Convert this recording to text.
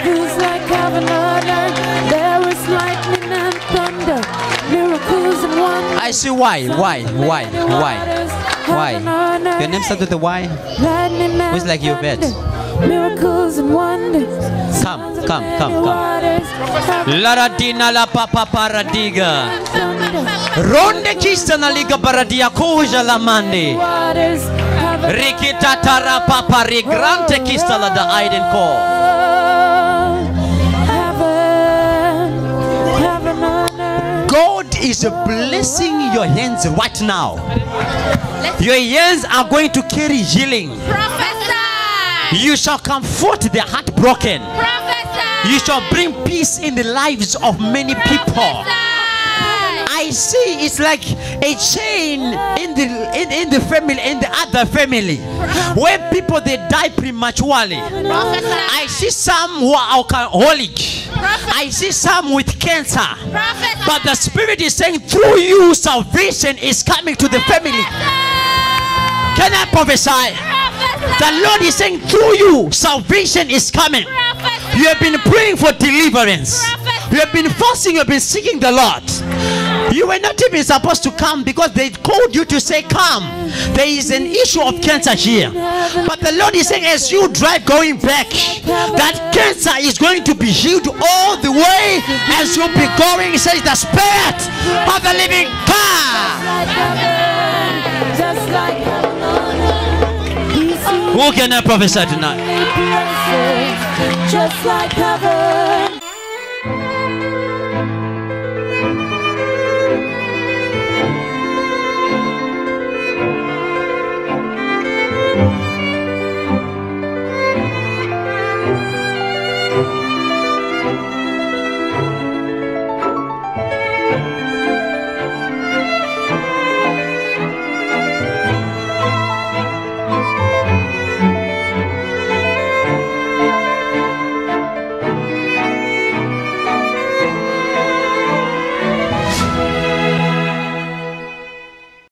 Feels like heaven on earth. There is lightning and thunder, miracles and wonders. I see why, why, why, why, why. Your name starts with a why? Who's like your vet? Miracles and wonders. Come, come, come, come. Laradina la papa paradiga. Ronde kista na liga baradia koja la mandi. Rikita tara papa rigrante kista la da aiden. Is blessing your hands right now. Your hands are going to carry healing. Prophesy! You shall comfort the heartbroken. Prophesy! You shall bring peace in the lives of many people. I see it's like a chain in the in, in the family in the other family where people they die prematurely. I see some who are alcoholic. I see some with cancer. But the spirit is saying through you salvation is coming to the family. Can I prophesy? The Lord is saying through you salvation is coming. You have been praying for deliverance. You have been fasting, you have been seeking the Lord. You were not even supposed to come because they called you to say, Come. There is an issue of cancer here. But the Lord is saying, as you drive going back, that cancer is going to be healed all the way as you be going, He says the Spirit of the living God. Just like heaven on earth. We see Who can I prophesy tonight?